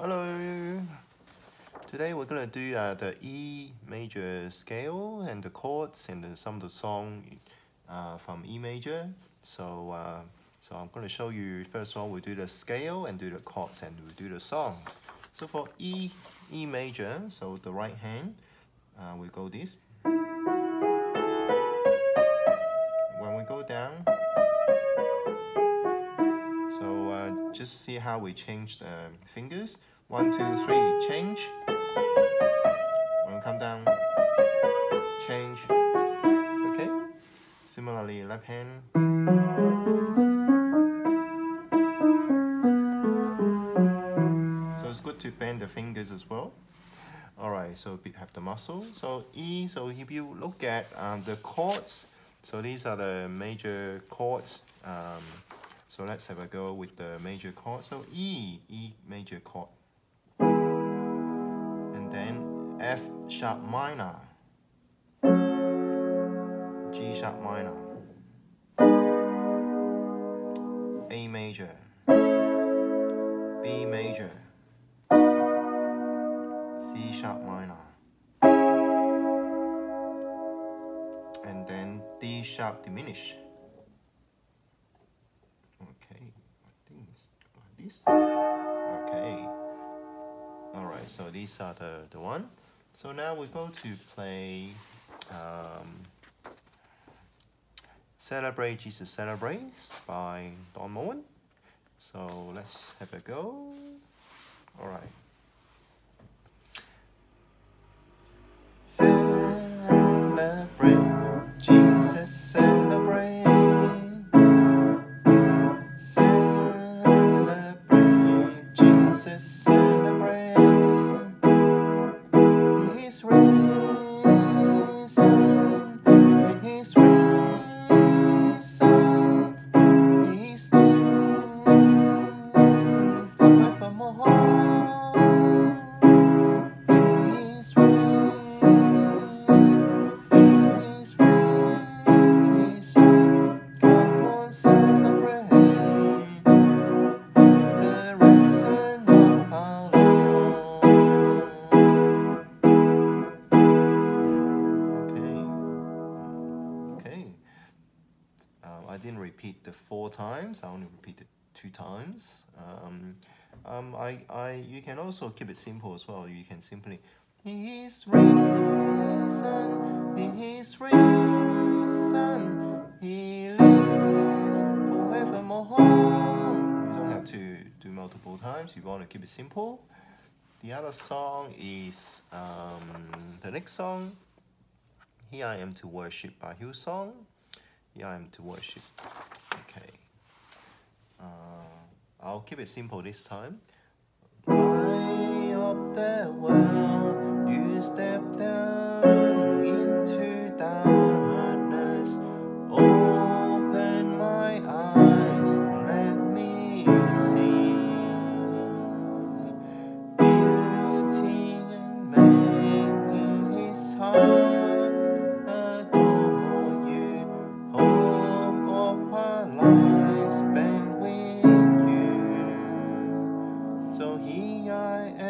Hello. Today we're gonna do uh, the E major scale and the chords and some of the song uh, from E major. So uh, so I'm gonna show you first of all we do the scale and do the chords and we do the songs. So for E E major, so the right hand, uh, we go this. Just see how we change the fingers. One, two, three, change. We come down, change. Okay. Similarly, left hand. So it's good to bend the fingers as well. Alright, so we have the muscle. So E, so if you look at um, the chords, so these are the major chords. Um, so let's have a go with the major chord. So E, E major chord. And then F sharp minor. G sharp minor. A major. B major. C sharp minor. And then D sharp diminished. Okay, I think it's like this. Okay. Alright, so these are the, the one. So now we go to play um, Celebrate Jesus Celebrates by Don Moen. So let's have a go. Alright. Jesus celebrate. He's risen, He's risen, He's risen forevermore. Didn't repeat the four times. I only repeated two times. Um, um, I, I, you can also keep it simple as well. You can simply, He is risen, He is risen, He lives forevermore. You don't have to do multiple times. You want to keep it simple. The other song is um, the next song. Here I am to worship by Hillsong. Here I am to worship. Okay. Uh, I'll keep it simple this time. Of the world, you step down into.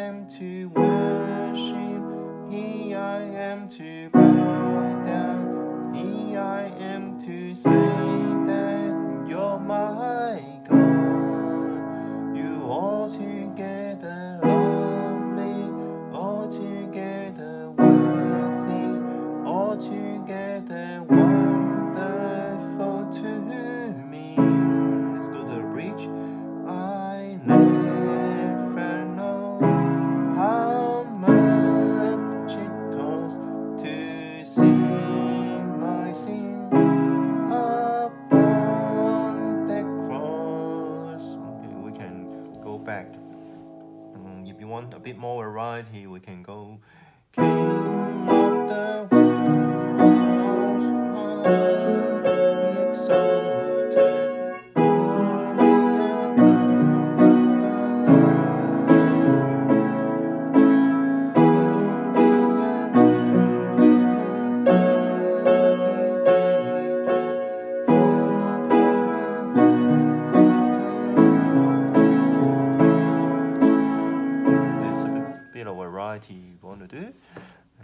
Am to worship, here I am to bow down, here I am to say that you're my God. You altogether lovely, altogether worthy, altogether wonderful to me. Let's go to the bridge. I never variety, we can go. Of variety you want to do.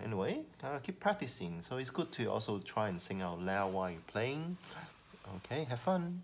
Anyway, uh, keep practicing. So it's good to also try and sing out loud while you're playing. Okay, have fun.